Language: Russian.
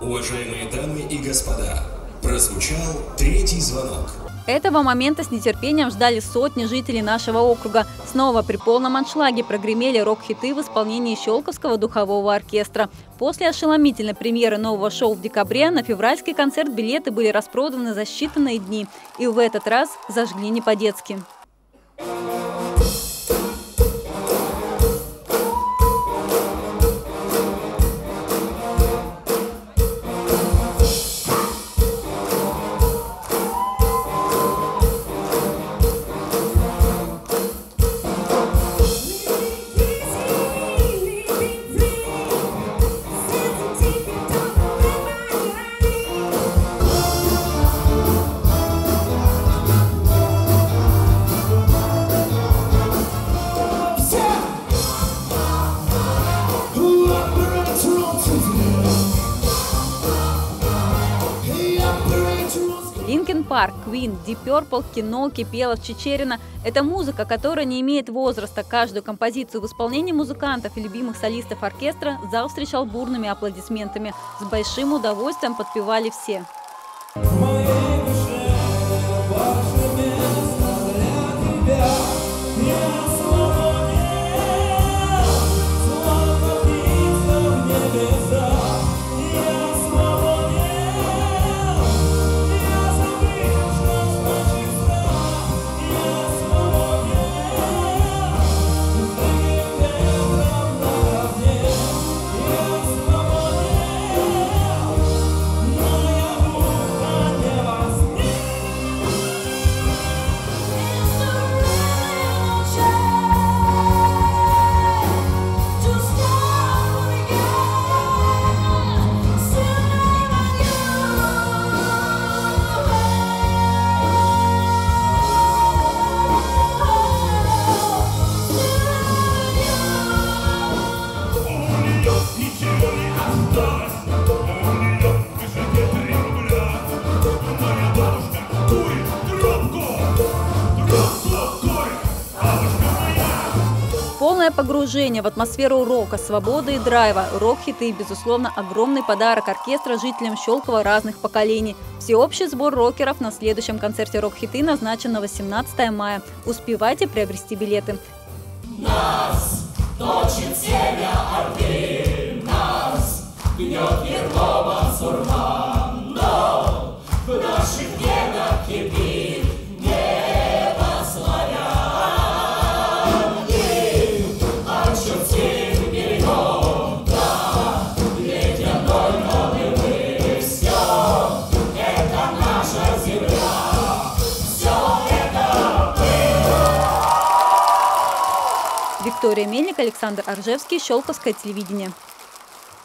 Уважаемые дамы и господа, прозвучал третий звонок. Этого момента с нетерпением ждали сотни жителей нашего округа. Снова при полном аншлаге прогремели рок-хиты в исполнении Щелковского духового оркестра. После ошеломительной премьеры нового шоу в декабре на февральский концерт билеты были распроданы за считанные дни. И в этот раз зажгли не по-детски. Парк, Квин, Ди Перпл, Кино, Кипелов, Чечерина – это музыка, которая не имеет возраста. Каждую композицию в исполнении музыкантов и любимых солистов оркестра зал встречал бурными аплодисментами. С большим удовольствием подпевали все. Полное погружение в атмосферу рока, свободы и драйва, рок-хиты – безусловно, огромный подарок оркестра жителям Щелкова разных поколений. Всеобщий сбор рокеров на следующем концерте рок-хиты назначен на 18 мая. Успевайте приобрести билеты. Нас точит семя гнет Ерлова но в наших венах кипит небо славян. И очутим берегом, да, ледяной новый мы все, это наша земля, все это Виктория Мельник, Александр Аржевский, Щелковское телевидение.